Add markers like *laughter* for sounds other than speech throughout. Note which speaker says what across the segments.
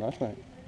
Speaker 1: Nice, mate.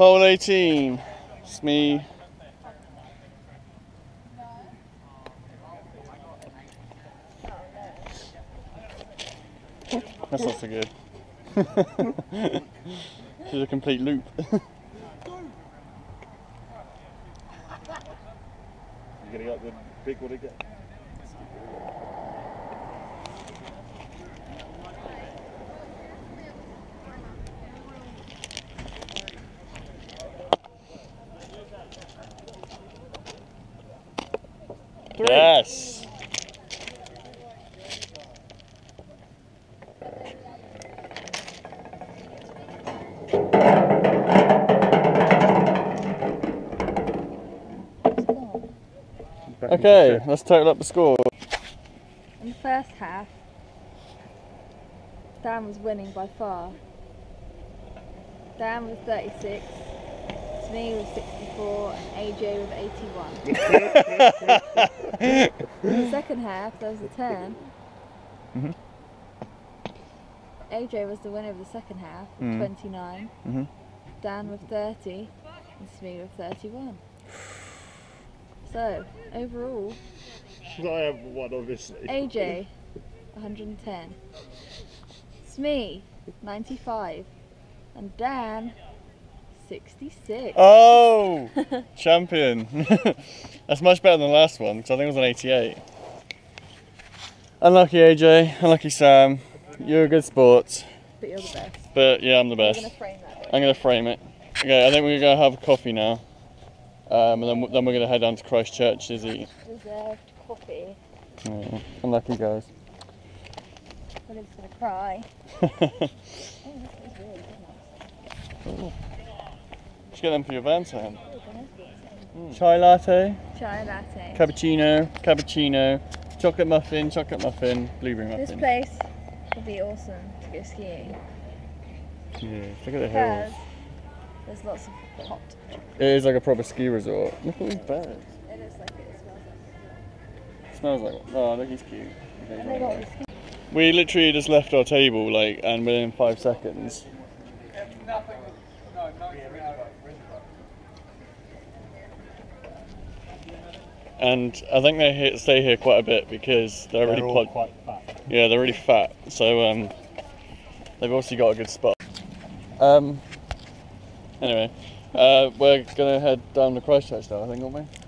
Speaker 1: Hole 18. It's me. That's not so good. *laughs* She's a complete loop. *laughs* you gonna get the big one again? Yes. Okay, let's total up the score.
Speaker 2: In the first half, Dan was winning by far. Dan was 36, Smee was 64, and AJ was 81. *laughs* In the second half, there was a turn.
Speaker 1: Mhm.
Speaker 2: AJ was the winner of the second half with
Speaker 1: Mm.
Speaker 2: 29,
Speaker 1: Mhm.
Speaker 2: Dan with 30, and Smee with 31. So, overall, *laughs*
Speaker 1: I have one, obviously.
Speaker 2: AJ, 110. Smee, 95. And Dan, 66.
Speaker 1: Oh, *laughs* champion. *laughs* That's much better than the last one because I think it was an 88. Unlucky AJ, unlucky Sam. You're a good sport,
Speaker 2: But you're the best.
Speaker 1: but yeah, I'm the best.
Speaker 2: going to frame that.
Speaker 1: I'm gonna frame it. Okay, I think we're gonna have a coffee now, um, and then, then we're gonna head down to Christchurch. Is he?
Speaker 2: Deserved coffee.
Speaker 1: Yeah, unlucky guys.
Speaker 2: William's going to cry. *laughs* Oh, this is really good.
Speaker 1: Just get them for your van, Sam.
Speaker 2: Goodness.
Speaker 1: Chai latte,
Speaker 2: Chai latte.
Speaker 1: cappuccino, cappuccino, chocolate muffin, chocolate muffin, blueberry muffin.
Speaker 2: This place would be awesome to go skiing
Speaker 1: Yeah, look at the hills.
Speaker 2: there's lots of hot.
Speaker 1: It is like a proper ski resort. Look at all these birds.
Speaker 2: It is like it smells like
Speaker 1: smells like oh look he's cute.
Speaker 2: And they got
Speaker 1: We literally just left our table like and within five seconds. And I think they stay here quite a bit because they're, really
Speaker 3: all
Speaker 1: pod-
Speaker 3: quite fat.
Speaker 1: yeah they're really fat. So um, they've obviously got a good spot. Um, anyway, uh, we're gonna head down to Christchurch now, I think, aren't we?